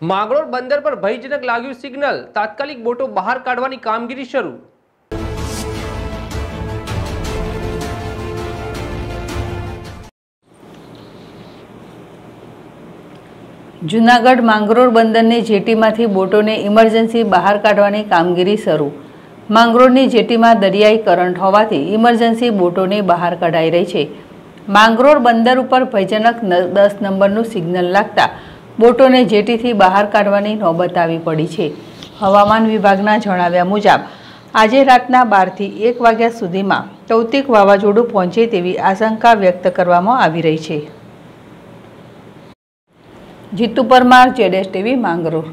માંગરોળ બંદર પર ભયજનક લાગ્યું સિગ્નલ. તાત્કાલિક બોટો બહાર કાઢવાની કામગીરી શરૂ. જૂનાગઢ માંગરોળ બંદરની જેટીમાંથી બોટોને ઇમરજન્સી બહાર કાઢવાની કામગીરી શરૂ. માંગરોળની જેટીમાં દરિયાઈ કરંટ હોવાથી ઇમરજન્સી બોટોને બહાર કઢાઈ રહી છે. માંગરોળ બંદર ઉપર ભયજનક દસ નંબરનું સિગ્નલ લાગતા બોટોને જેટીથી બહાર કાઢવાની નોબત આવી પડી છે. હવામાન વિભાગના જણાવ્યા મુજબ, આજે રાતના બારથી એક વાગ્યા સુધીમાં તૌતિક વાવાઝોડું પહોંચે તેવી આશંકા વ્યક્ત કરવામાં આવી રહી છે. જીતુ પરમાર, જેડેશ ટીવી, માંગરોળ.